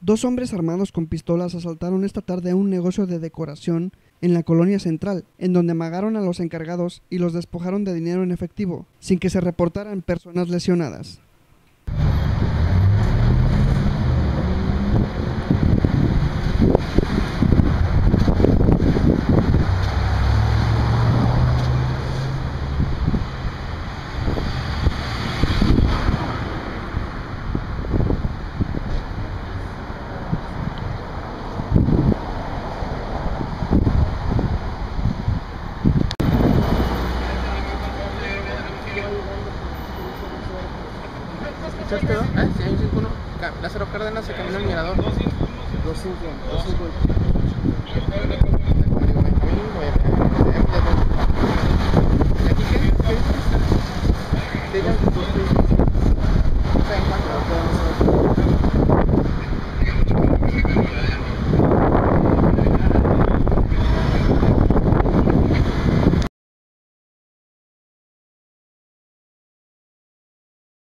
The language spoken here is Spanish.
Dos hombres armados con pistolas asaltaron esta tarde un negocio de decoración en la colonia central, en donde amagaron a los encargados y los despojaron de dinero en efectivo, sin que se reportaran personas lesionadas. ¿Escuchaste, no? Ah, hay un 51. Lázaro Cárdenas se camina al mirador. 251. 251. They don't